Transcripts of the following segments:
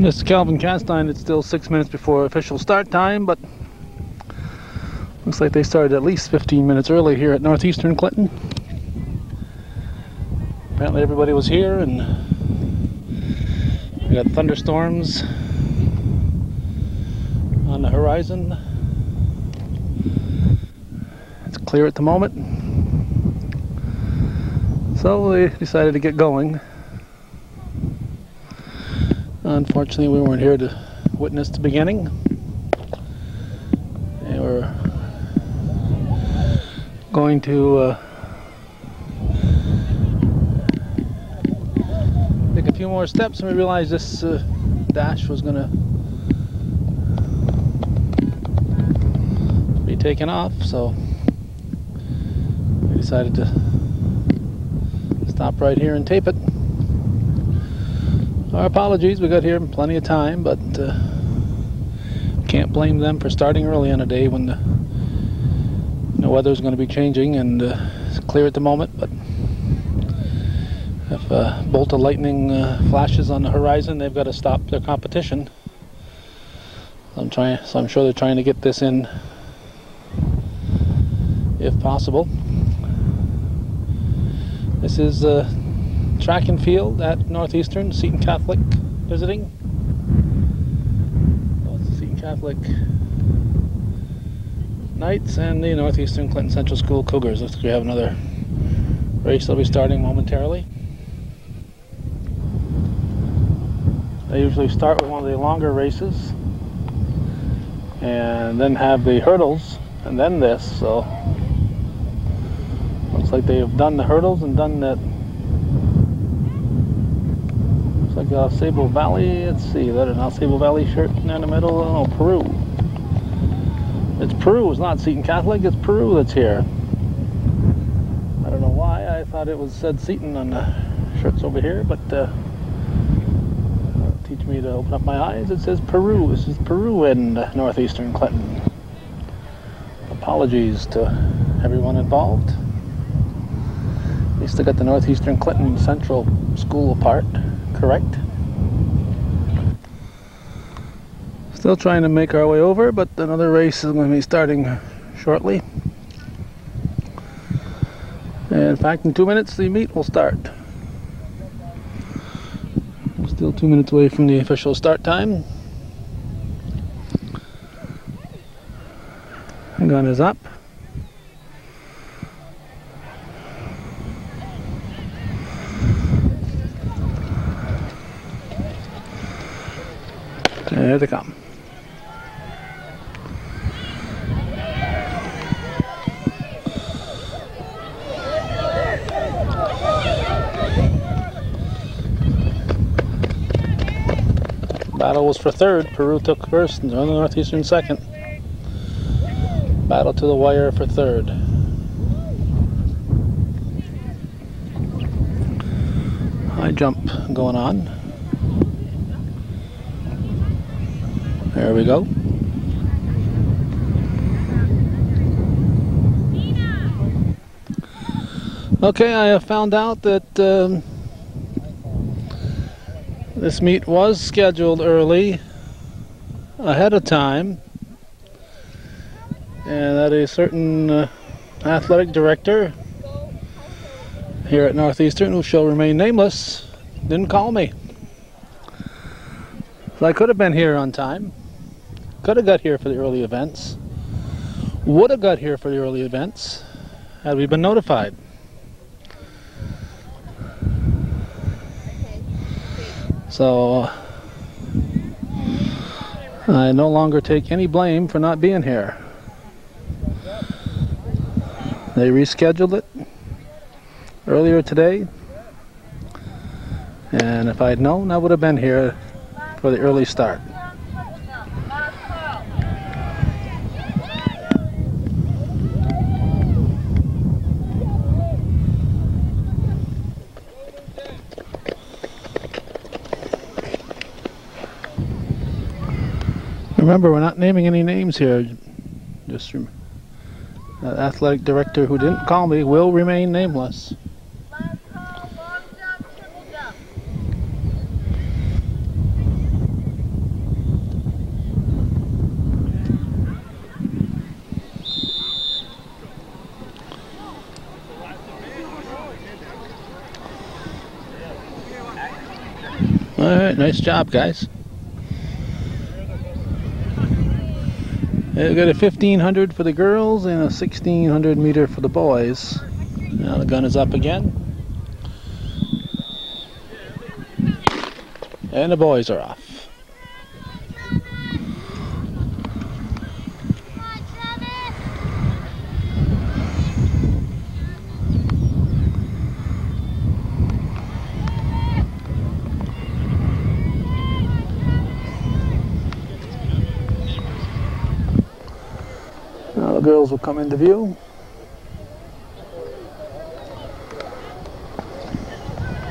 This is Calvin Castine. It's still six minutes before official start time, but looks like they started at least 15 minutes early here at Northeastern Clinton. Apparently everybody was here and we got thunderstorms on the horizon. It's clear at the moment. So we decided to get going. Unfortunately, we weren't here to witness the beginning. And we're going to uh, take a few more steps and we realized this uh, dash was going to be taken off, so we decided to stop right here and tape it. Our apologies, we got here in plenty of time, but uh, can't blame them for starting early on a day when the know, weather's going to be changing and uh, it's clear at the moment, but if a bolt of lightning uh, flashes on the horizon, they've got to stop their competition. I'm trying, so I'm sure they're trying to get this in if possible. This is uh, track and field at Northeastern, Seton Catholic visiting. Both Seton Catholic Knights and the Northeastern Clinton Central School Cougars. Looks like we have another race that'll be starting momentarily. They usually start with one of the longer races and then have the hurdles and then this, so looks like they have done the hurdles and done that uh, Sable Valley. Let's see, is that an AuSable Valley shirt in the middle? Oh, Peru. It's Peru. It's not Seton Catholic. It's Peru that's here. I don't know why. I thought it was said Seton on the shirts over here, but uh, teach me to open up my eyes. It says Peru. This is Peru in northeastern Clinton. Apologies to everyone involved. At least I got the northeastern Clinton Central School apart correct. Still trying to make our way over, but another race is going to be starting shortly. In fact, in two minutes, the meet will start. Still two minutes away from the official start time. Gun is up. There they come. Battle was for third. Peru took first and the Northeastern second. Battle to the wire for third. High jump going on. There we go. Okay, I have found out that um, this meet was scheduled early, ahead of time, and that a certain uh, athletic director here at Northeastern, who shall remain nameless, didn't call me. So I could have been here on time. Could have got here for the early events. Would have got here for the early events had we been notified. So uh, I no longer take any blame for not being here. They rescheduled it earlier today. And if I'd known, I would have been here for the early start. Remember, we're not naming any names here. Just that athletic director who didn't call me will remain nameless. All right, nice job, guys. We got a 1500 for the girls and a 1600 meter for the boys. Now the gun is up again. And the boys are off. the girls will come into view.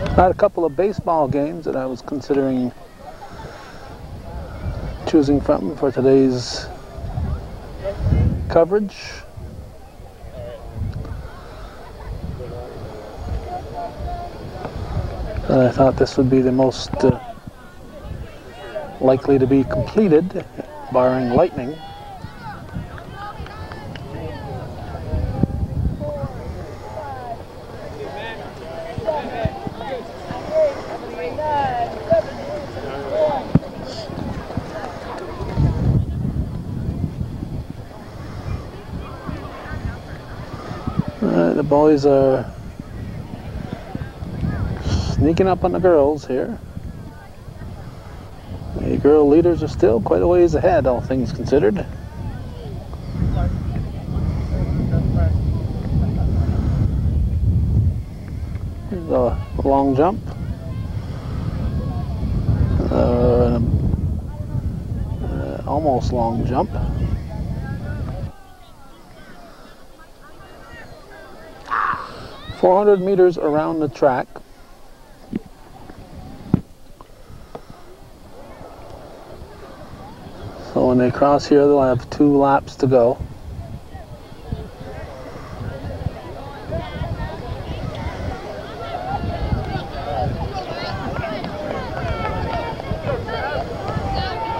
I had a couple of baseball games that I was considering choosing from for today's coverage. And I thought this would be the most uh, likely to be completed, barring lightning. Boys are sneaking up on the girls here. The girl leaders are still quite a ways ahead, all things considered. There's a long jump. Uh, uh, almost long jump. 400 meters around the track. So when they cross here, they'll have two laps to go.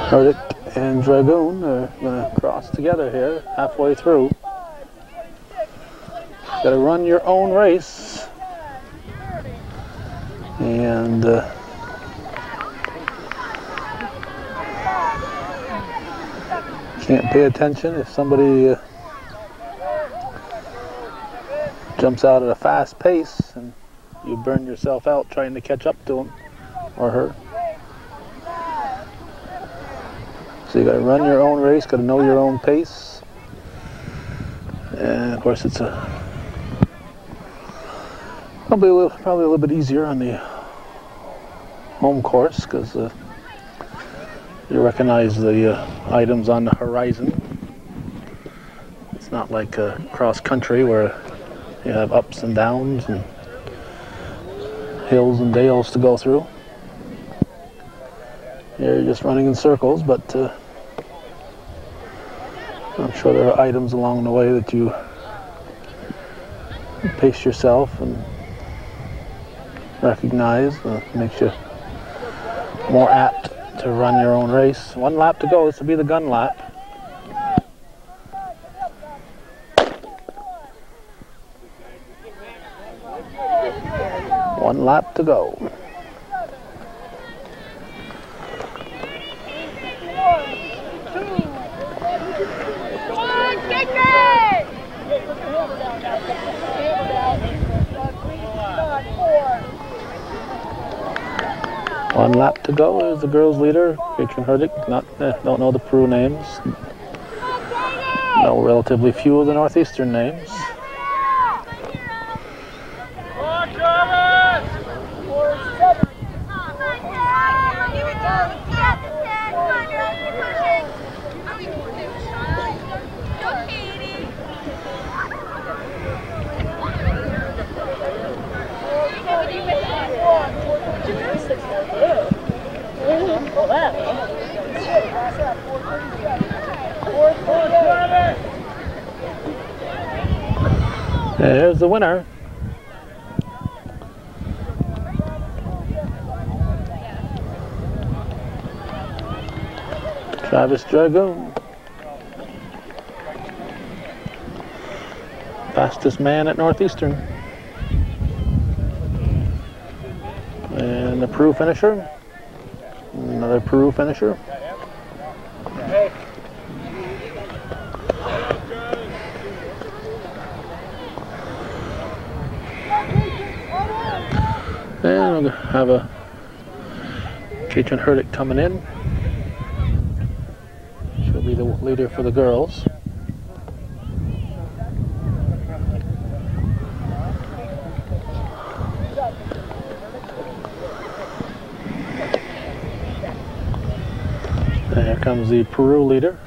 Arctic and Dragoon are going to cross together here halfway through. Got to run your own race. And uh, can't pay attention if somebody uh, jumps out at a fast pace and you burn yourself out trying to catch up to him or her. So you got to run your own race, got to know your own pace. And of course, it's a Probably a little, probably a little bit easier on the home course because uh, you recognize the uh, items on the horizon. It's not like uh, cross country where you have ups and downs and hills and dales to go through. Here you're just running in circles, but uh, I'm sure there are items along the way that you pace yourself and recognize. Uh, makes you more apt to run your own race. One lap to go. This will be the gun lap. One lap to go. One lap to go is the girls' leader, Katrin Herdick. Not, eh, don't know the Peru names. Know relatively few of the Northeastern names. There's the winner. Travis Dragoon. Fastest man at Northeastern. And the Peru finisher, Another Peru finisher. And we'll have a Katrin Herdick coming in. Leader for the girls. There comes the Peru leader.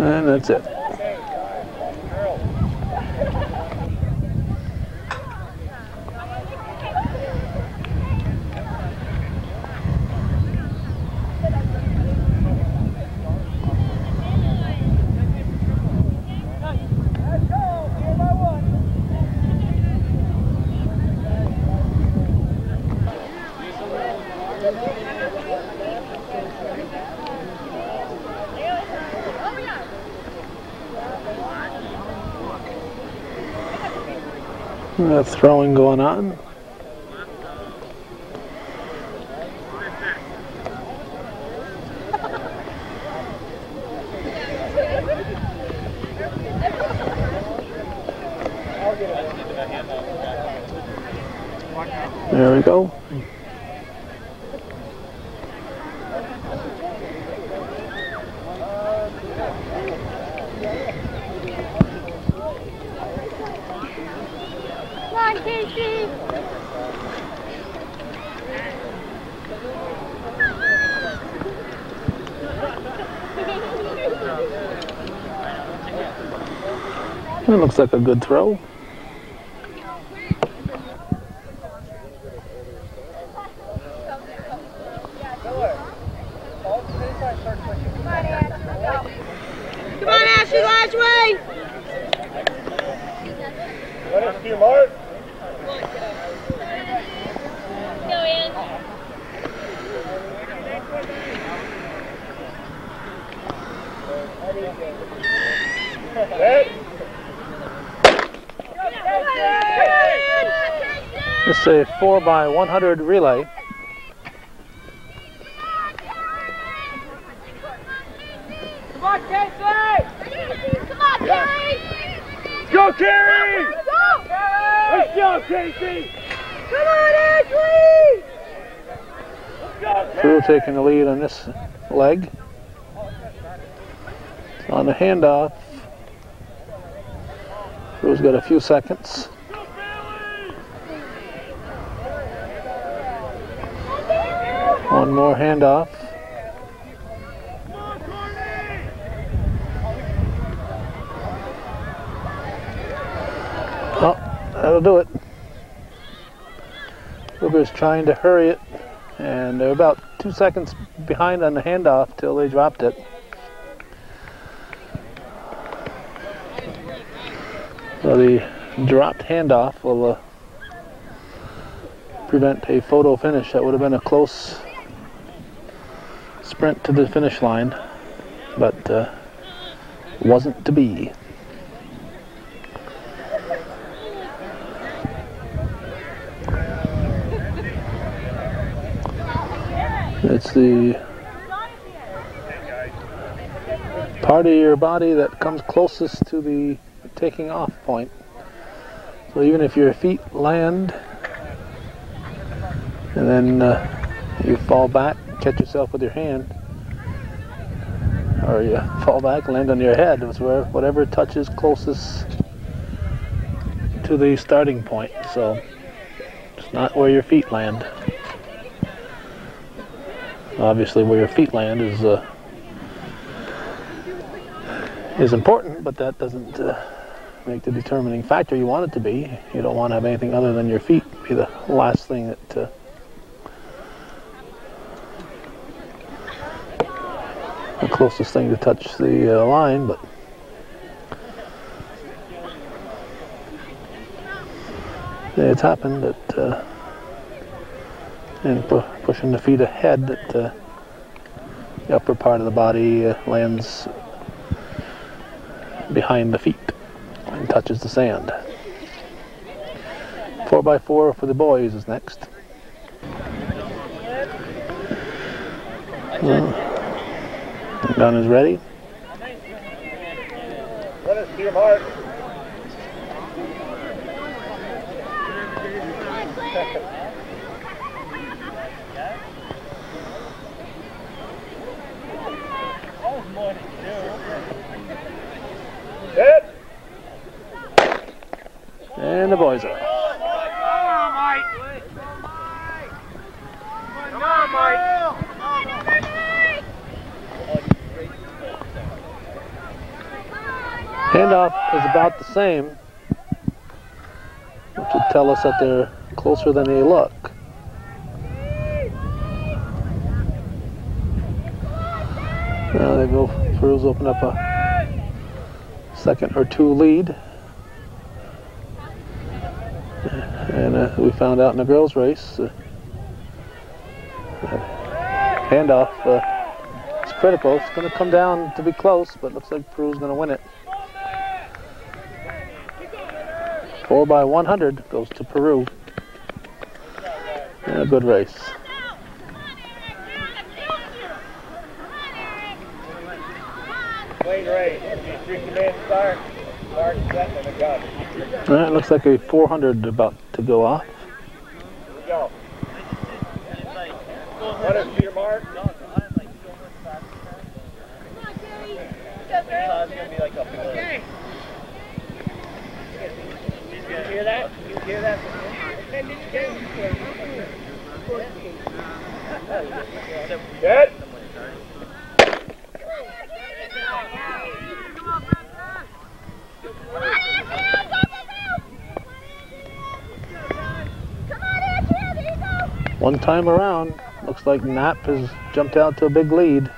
And that's it. Uh, throwing going on. There we go. Come on, Casey. That looks like a good throw. Come on, Ashley, last way. Let's do Mark. Go in. Set. This is a 4 by 100 relay. Come on, Casey. Come on, Casey. Go, Carrie! Go. Let's go, Casey! Come on, Ashley. Peru taking the lead on this leg. On the handoff, Crew's got a few seconds. One more handoff. Oh, that'll do it. Luger's trying to hurry it, and they're about two seconds behind on the handoff till they dropped it. So the dropped handoff will uh, prevent a photo finish. That would have been a close sprint to the finish line, but uh, wasn't to be. It's the part of your body that comes closest to the taking off point. So even if your feet land and then uh, you fall back, catch yourself with your hand, or you fall back, land on your head, it's where whatever touches closest to the starting point. So it's not where your feet land. Obviously, where your feet land is uh, is important, but that doesn't uh, make the determining factor you want it to be. You don't want to have anything other than your feet be the last thing that uh, closest thing to touch the uh, line, but it's happened that uh, and pu- pushing the feet ahead that uh, the upper part of the body uh, lands behind the feet and touches the sand. 4x4 for the boys is next. Gun is ready. Let us see mark. And the boys are. Come on, Mike. Come on, Mike. Handoff is about the same, which would tell us that they're closer than they look. Now they go, Peru's open up a second or two lead. And uh, we found out in the girls' race, uh, handoff uh, is critical. It's going to come down to be close, but looks like Peru's going to win it. Four by 100 goes to Peru. Yeah, good race. Lane race. Three command start. Start set and gun. All right, looks like a 400 about to go off. Here we go. Let us see your mark. You hear that? You hear that? Good. One time around, looks like Knapp has jumped out to a big lead.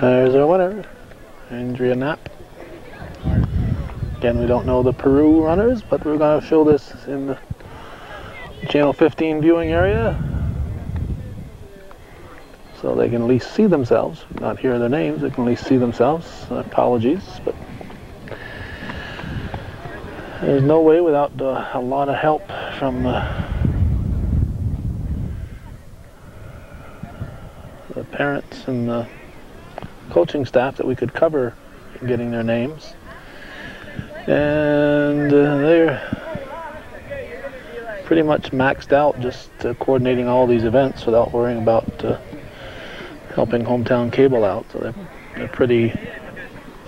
There's our winner, Andrea Knapp. Again, we don't the Peru runners, but we're going to show this in the Channel 15 viewing area so they can at least see themselves. Not hear their names, they can at least see themselves. Apologies, but there's no way without uh, a lot of help from the parents and the coaching staff that we could cover getting their names. And uh, they're pretty much maxed out just uh, coordinating all these events without worrying about uh, helping hometown cable out. So they're, they're pretty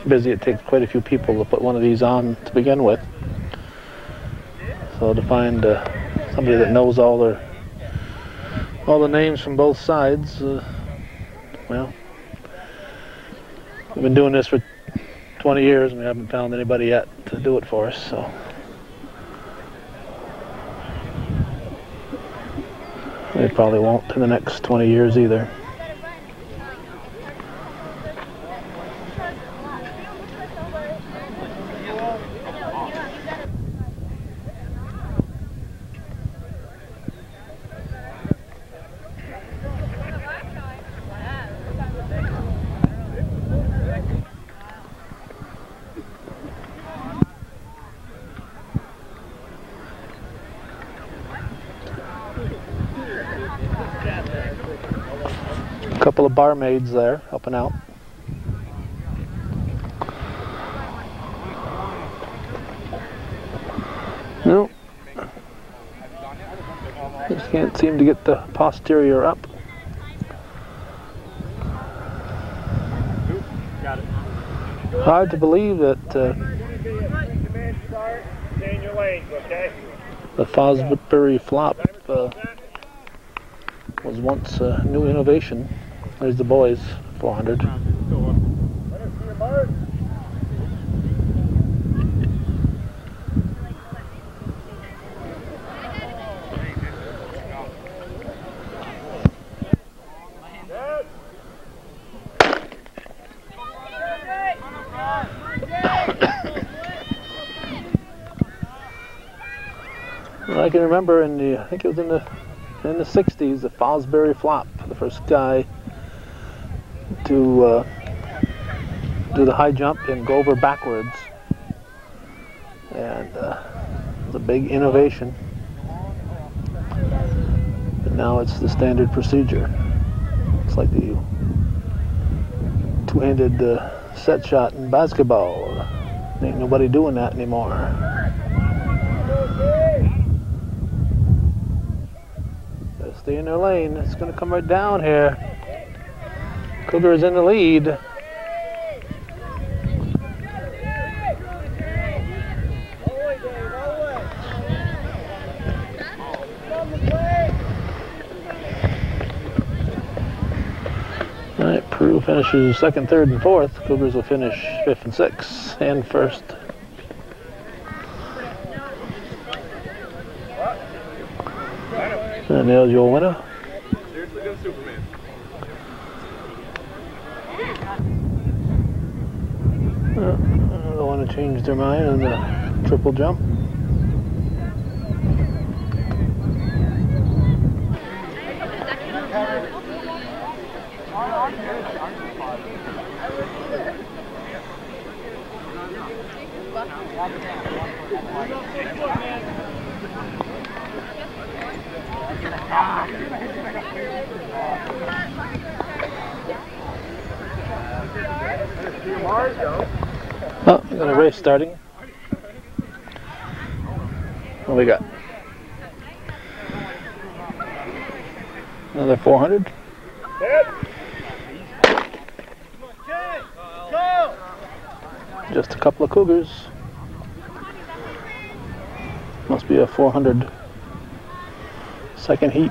busy. It takes quite a few people to put one of these on to begin with. So to find uh, somebody that knows all their all the names from both sides, uh, well, we've been doing this for 20 years and we haven't found anybody yet to do it for us. So. They probably won't in the next 20 years either. couple of barmaids there helping out. No. Just can't seem to get the posterior up. Hard to believe that uh, the Fosbury flop uh, was once a new innovation. There's the boys, 400. Let us see your mark. Good. I can remember in the, I think it was in the in the 60s, the Fosbury flop, the first guy to uh, do the high jump and go over backwards. And uh, it was a big innovation. But now it's the standard procedure. It's like the two-handed uh, set shot in basketball. Ain't nobody doing that anymore. Stay in their lane. It's gonna come right down here. Cougar's in the lead. All right, Peru finishes second, third, and fourth. Cougars will finish fifth and sixth, and first. And there's your winner. Uh, they want to change their mind on the triple jump. Your mark, go. Oh, we got a race starting. What we got? Another 400. Hit. Just a couple of cougars. Must be a 400 second heat.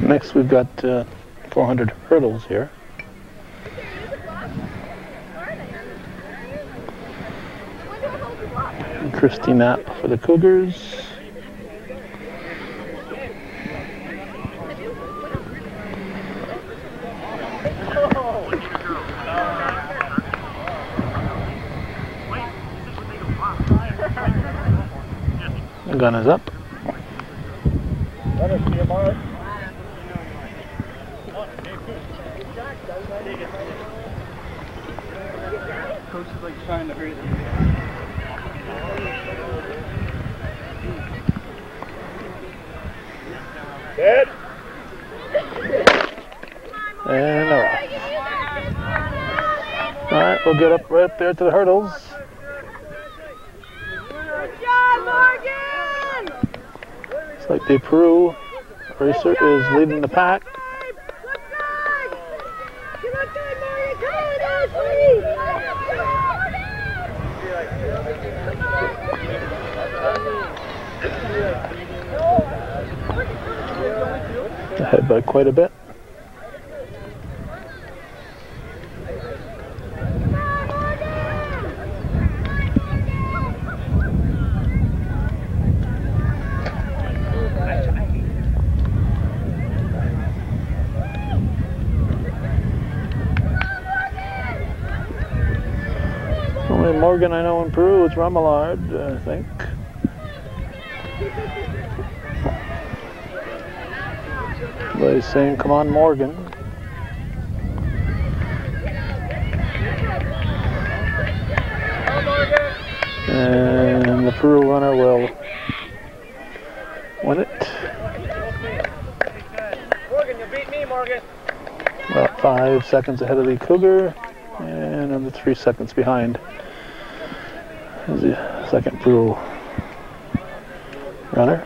Next, we've got uh, 400 hurdles here. Christy Knapp for the Cougars. The gun is up. Let us see your mark. Coach is like trying to hurry them. Dead. And they're off. All right, we'll get up right there to the hurdles. Good job, Morgan! Looks like the Peru racer is leading the pack. Ahead by quite a bit. Only Morgan I in it's Ramillard, I think. Everybody's saying, come on, Morgan. And the Peru runner will win it. Morgan, you beat me, Morgan. About five seconds ahead of the Cougar, and under three seconds behind is the second Peru runner.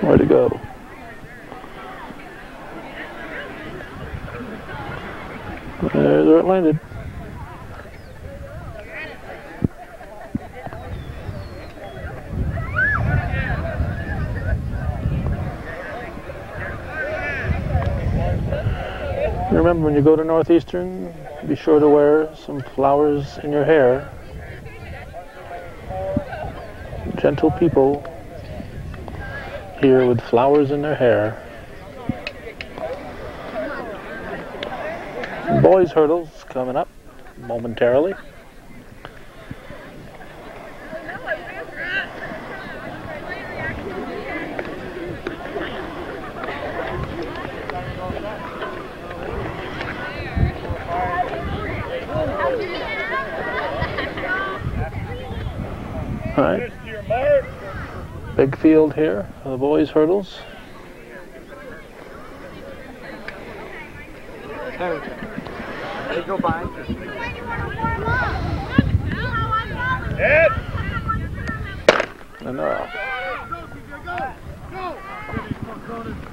Where to go? There's where it landed. Remember when you go to Northeastern, be sure to wear some flowers in your hair. Gentle people here with flowers in their hair. Boys hurdles coming up momentarily. All right, Finish to your mark. big field here for the boys hurdles. Go. Go by. Dead. And they're off. Looks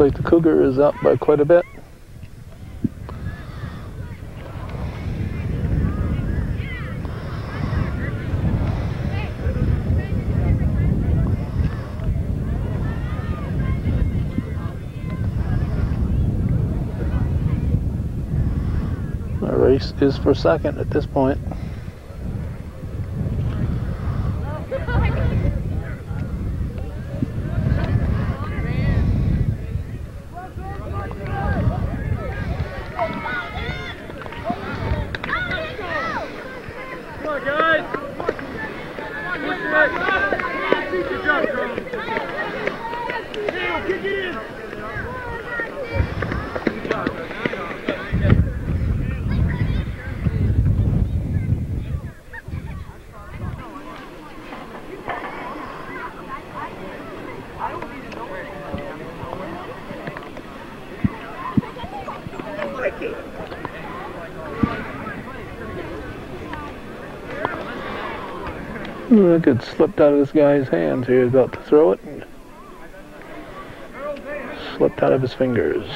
like the Cougar is up by quite a bit. The race is for second at this point. Come on, guys. Push it. Good job, Carl. Now, kick it in. Good job. Look, it slipped out of this guy's hands. He was about to throw it and slipped out of his fingers.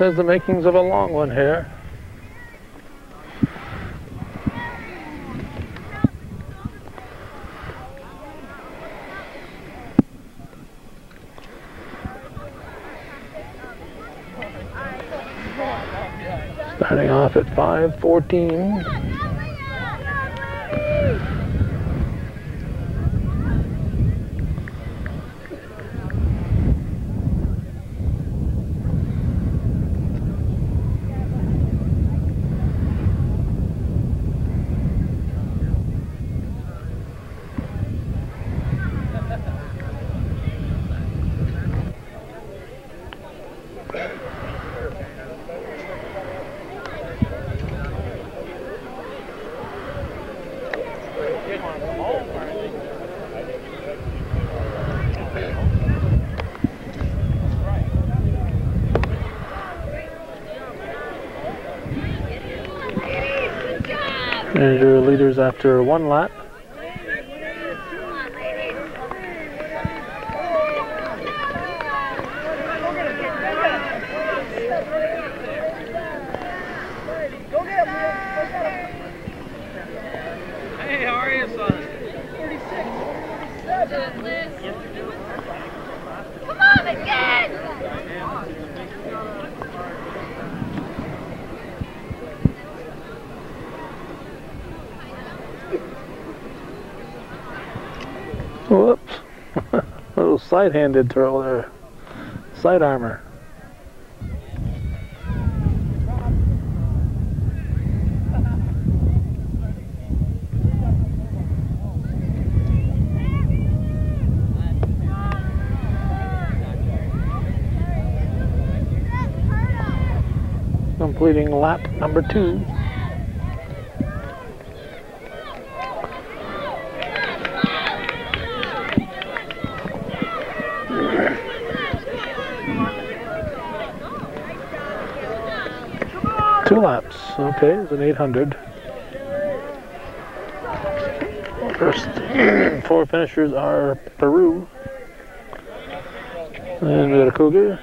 Has the makings of a long one here. Starting off at 514. Good job. There's your leaders after one lap. Come on, ladies. Hey, how are you, son? Come on, again. Whoops. Little side-handed throw uh, there. Side armor. Completing lap number two. Two laps. Okay, it's an 800. First four finishers are Peru. And we got a Cougar.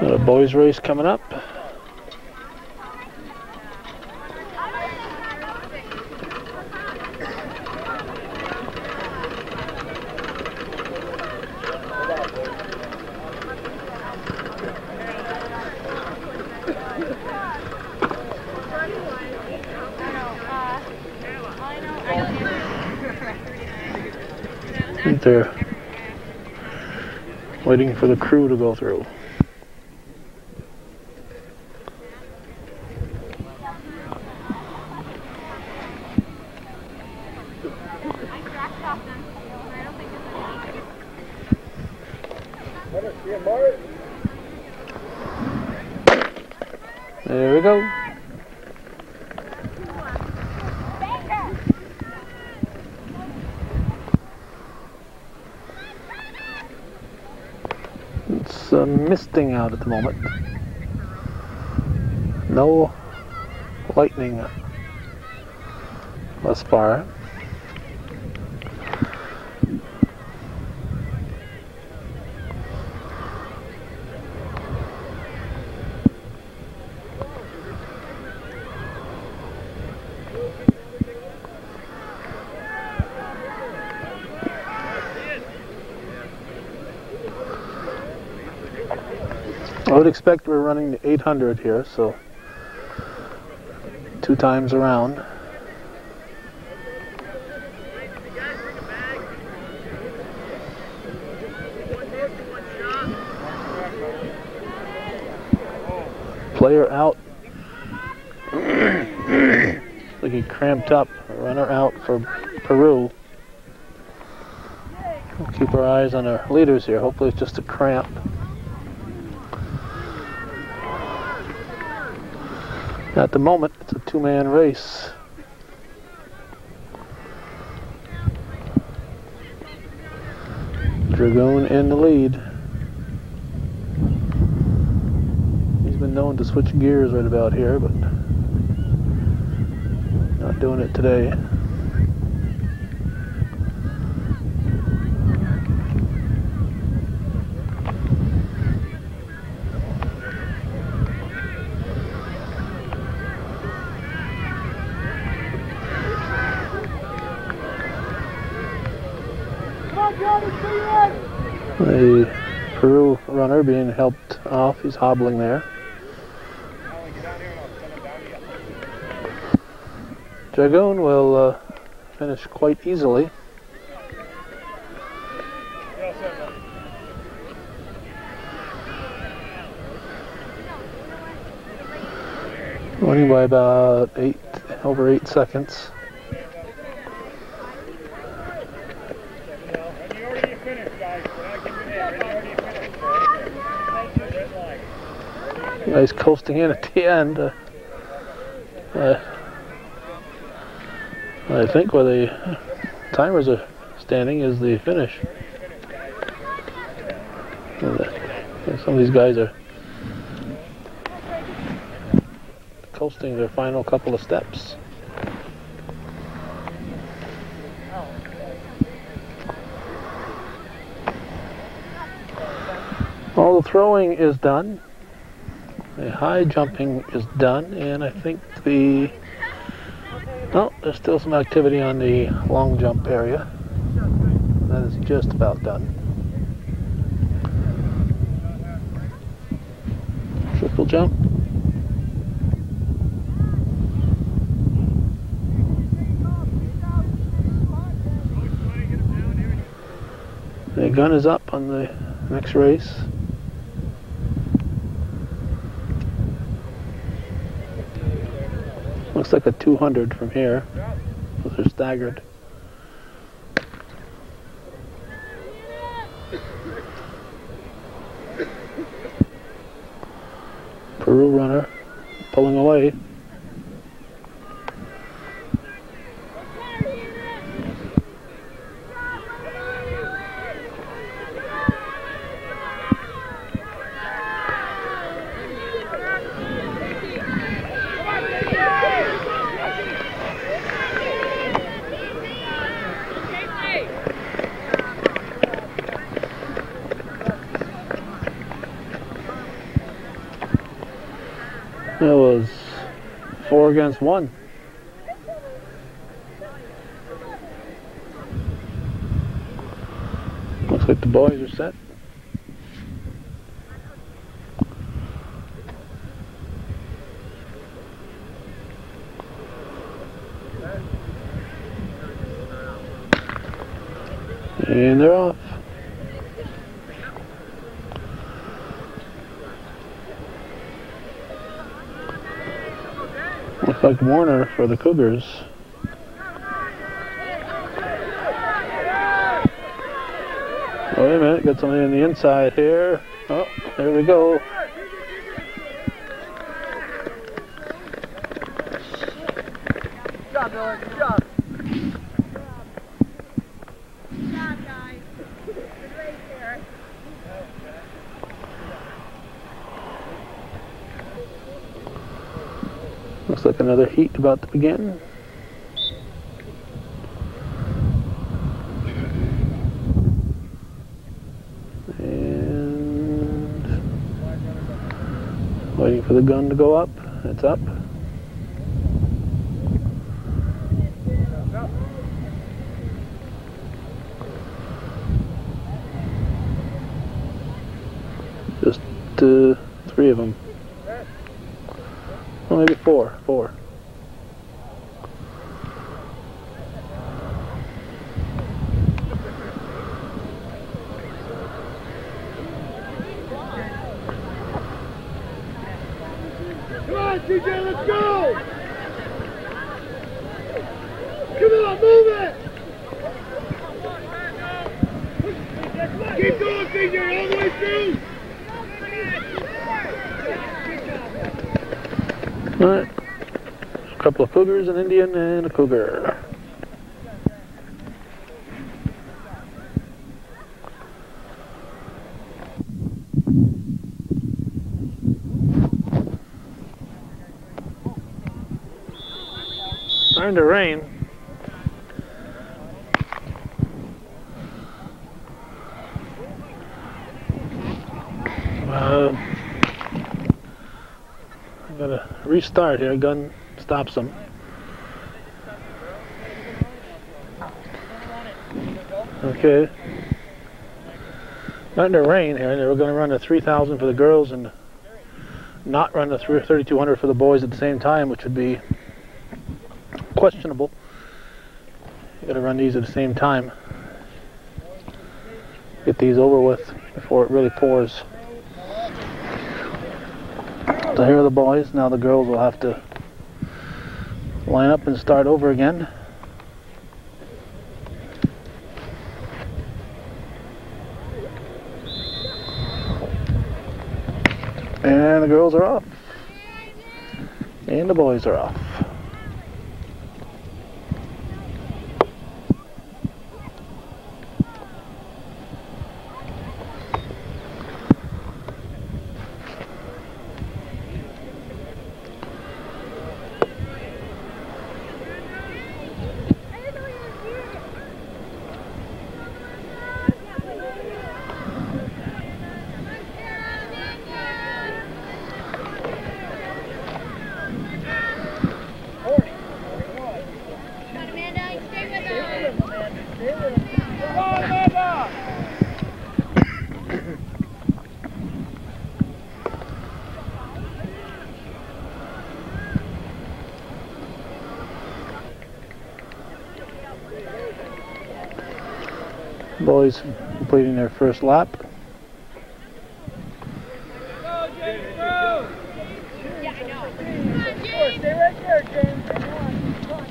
Got a boys race coming up. They're waiting for the crew to go through. There we go. It's misting out at the moment. No lightning thus far. I would expect we're running the 800 here, so two times around. Player out. he cramped up. Runner out for Peru. We'll keep our eyes on our leaders here. Hopefully it's just a cramp. At the moment, it's a two-man race. Dragoon in the lead. He's been known to switch gears right about here, but not doing it today. The Peru runner being helped off. He's hobbling there. Dragoon will uh, finish quite easily. Winning by about eight, over eight seconds. When you already finished, guys, when I give you that, when you already finished, right? That's the Guys coasting in at the end. Uh, uh, I think where the timers are standing is the finish. Some of these guys are coasting their final couple of steps. All the throwing is done. The high jumping is done, and I think the oh, there's still some activity on the long jump area. That is just about done. Triple jump. The gun is up on the next race. Looks like a 200 from here. So they're staggered. Peru runner pulling away. That was four against one. Looks like the boys are set. And they're off. Like Warner for the Cougars. Wait a minute, got somebody on the inside here. Oh, there we go. Good job, Miller. Good job. Good job, guys. Good race there. Looks like another heat about to begin. And waiting for the gun to go up. It's up. Just uh, three of them. Well, maybe four. Four. Come on, TJ, let's go! Alright. A couple of Indian, and a cougar. Starting to rain. Uh, I gotta restart here. Gun stops them. Okay. Starting to rain here, and they were going to run a 3,000 for the girls and not run the 3,200 for the boys at the same time, which would be questionable. You got to run these at the same time. Get these over with before it really pours. So here are the boys. Now the girls will have to line up and start over again. And the girls are off. And the boys are off. Boys completing their first lap. Go, James, go! Stay right there, James. Come on. Come on.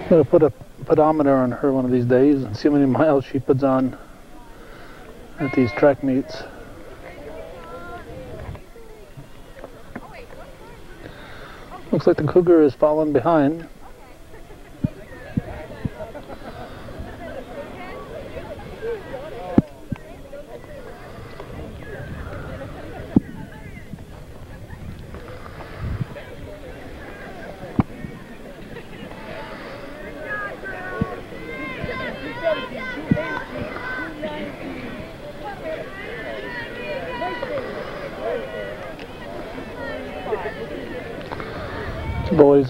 I'm gonna put a pedometer on her one of these days and see how many miles she puts on at these track meets. Looks like the cougar is falling behind.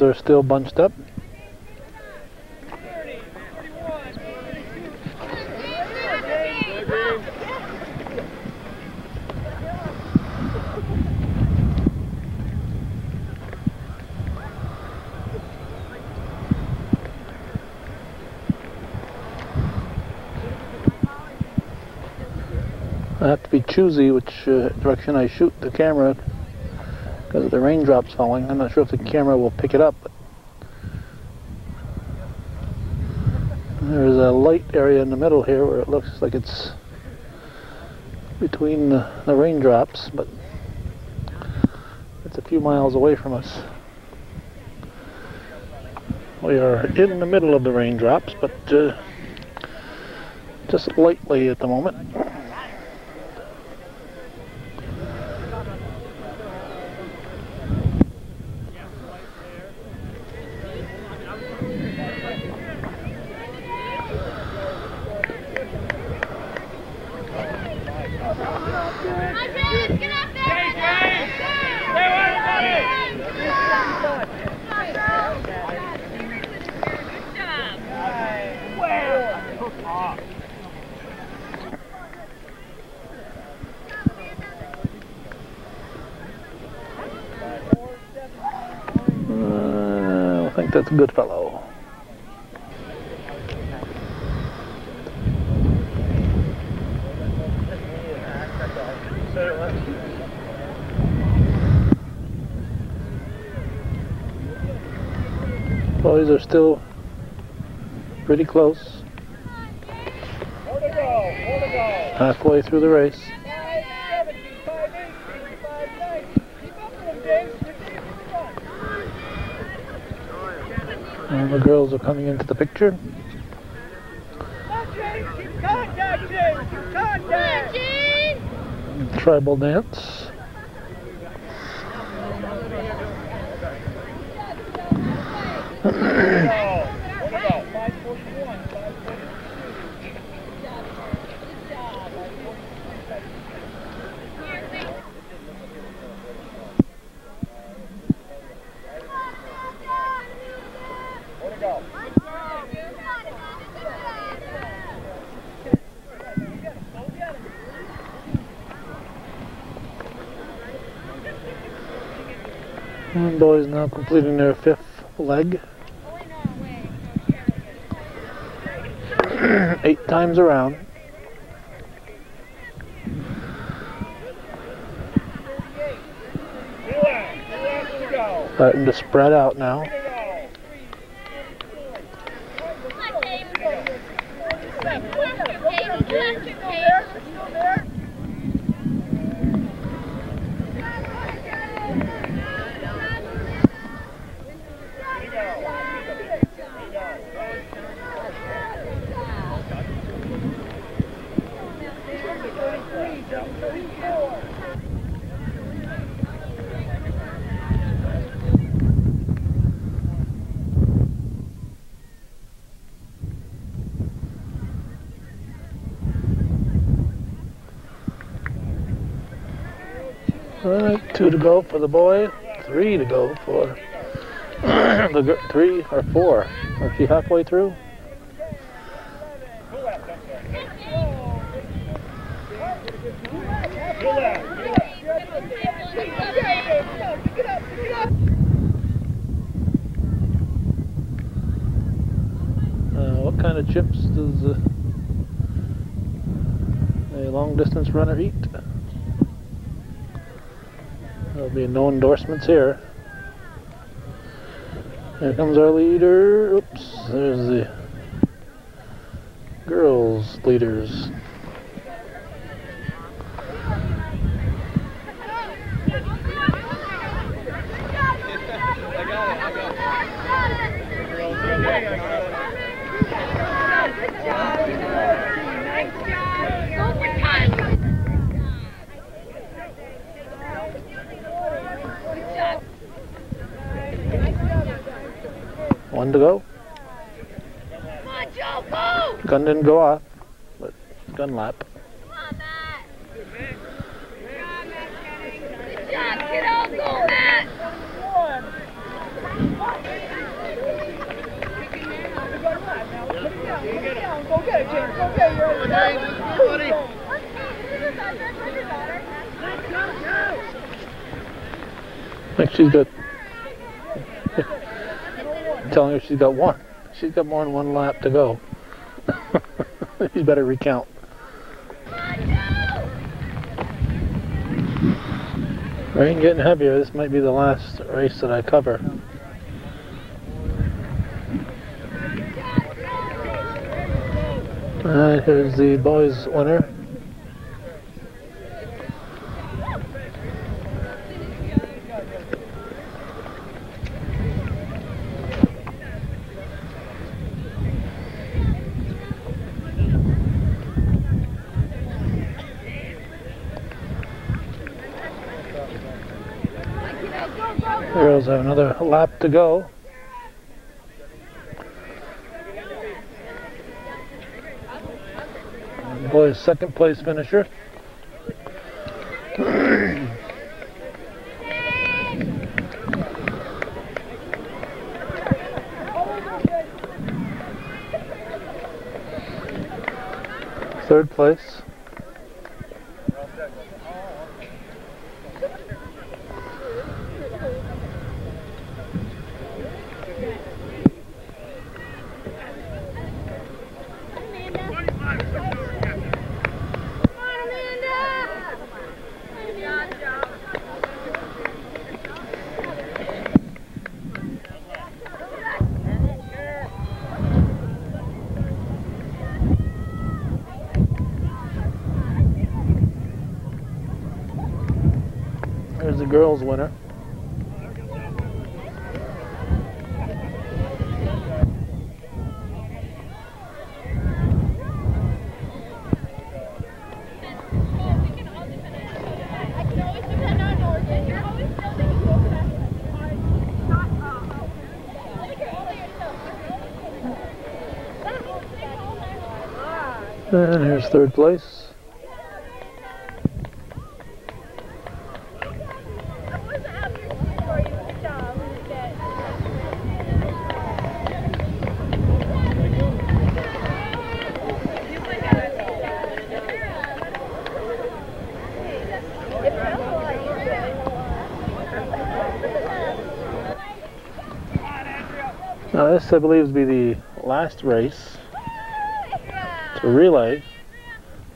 Are still bunched up. I have to be choosy which uh, direction I shoot the camera because of the raindrops falling. I'm not sure if the camera will pick it up. But there's a light area in the middle here where it looks like it's between the, the raindrops, but it's a few miles away from us. We are in the middle of the raindrops, but uh, just lightly at the moment. good fellow. Boys are still pretty close. Halfway through the race. The girls are coming into the picture. Come, James. Keep contact, James. Keep Come on, contact. Gene! Tribal dance. More to go. More to go. Five forty-one, five forty-two. More to go. And boys now completing their fifth leg. Eight times around. Starting to spread out now. Here we go. Alright, two to go for the boy, three to go for the three or four. Are she halfway through? Uh, what kind of chips does uh, a long distance runner eat? There'll be no endorsements here. Here comes our leader. Oops, there's the girls' leaders. One to go. Come on, Joe, go! Gun didn't go off, but gun lap. Come on. Good. Go, get it, James. Go get it. You're over there. I she's got. Telling her she's got one. She's got more than one lap to go. you better recount. Rain getting heavier. This might be the last race that I cover. Alright, here's the boys' winner. Girls have another lap to go. Boys, second place finisher. Third place. Come on, Amanda. Good job, Joe. girls winner. I can always depend on Oregon. You're always building a good Shut up. Look at all yourself. And here's third place. Now this I believe to be the last race. Relay.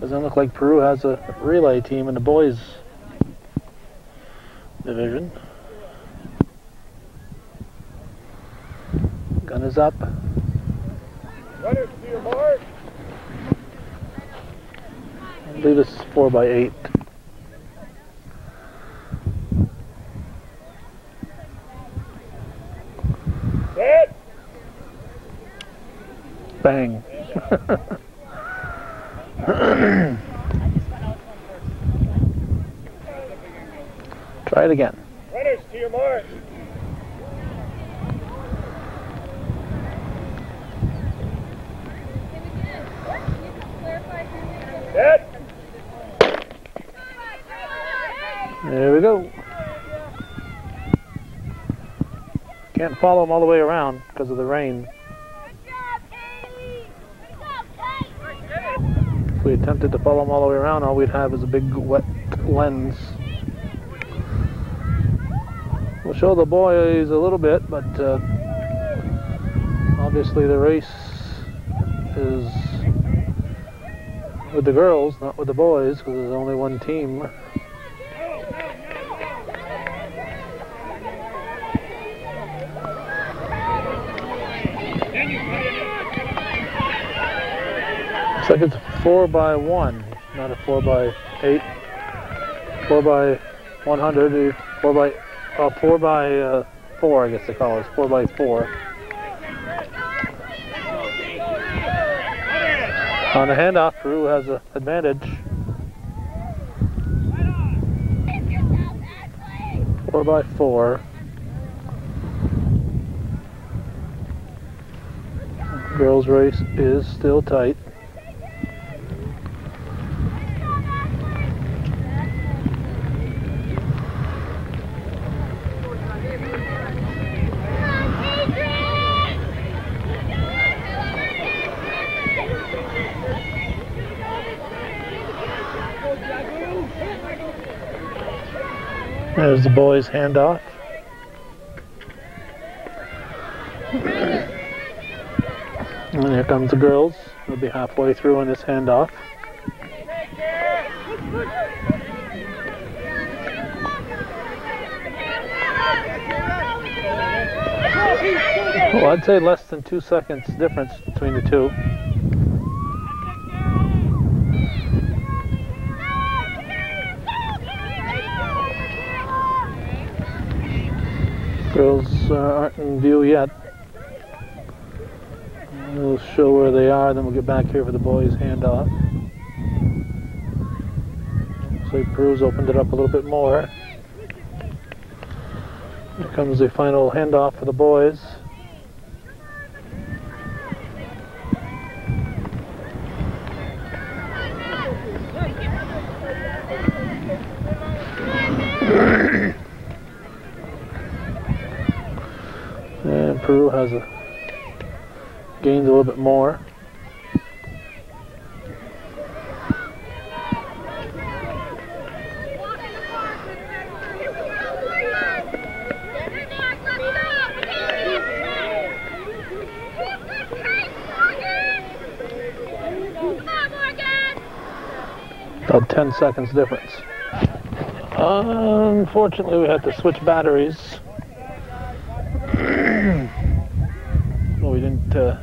Doesn't look like Peru has a relay team in the boys division. Gun is up. Runners to your mark. I believe it's four by eight. Set. Bang. Try it again. Runners to your mark. Set. There we go. Can't follow them all the way around because of the rain. We attempted to follow them all the way around, all we'd have is a big wet lens. We'll show the boys a little bit, but uh, obviously the race is with the girls, not with the boys, because there's only one team. 4 by 1, not a 4 by 8, 4 by 100, uh, 4 by, uh, 4 by uh, 4, I guess they call it, 4 by 4. On the handoff, Peru has an advantage. 4 by 4. Girls race is still tight. There's the boys' handoff. And here comes the girls. They'll be halfway through in this handoff. Well, I'd say less than two seconds difference between the two. Girls uh, aren't in view yet. We'll show where they are, then we'll get back here for the boys' handoff. So Peru's opened it up a little bit more. Here comes the final handoff for the boys. Peru has a gained a little bit more. About 10 seconds difference. Unfortunately, we had to switch batteries. well, we didn't. Uh,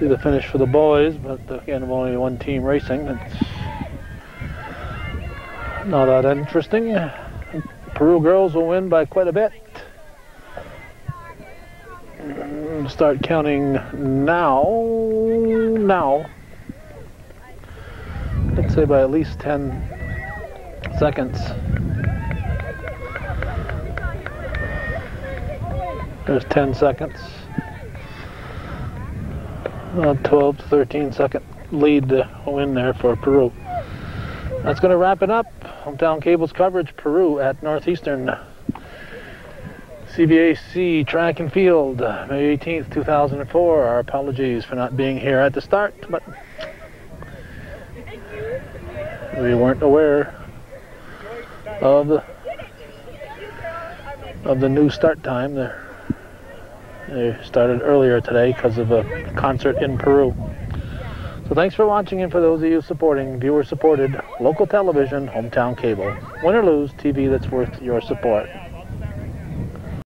see the finish for the boys, but again, only one team racing. It's Not that interesting. Peru girls will win by quite a bit. Mm, Start counting now. Now. I'd say by at least 10 seconds. There's 10 seconds. Uh, 12 to 13 second lead to win there for Peru. That's going to wrap it up. Hometown Cables coverage, Peru at Northeastern. CVAC Track and Field, May 18th, 2004. Our apologies for not being here at the start, but we weren't aware of the of the new start time. They they started earlier today because of a concert in Peru. So thanks for watching and for those of you supporting viewer supported local television, hometown cable. Win or lose, TV that's worth your support.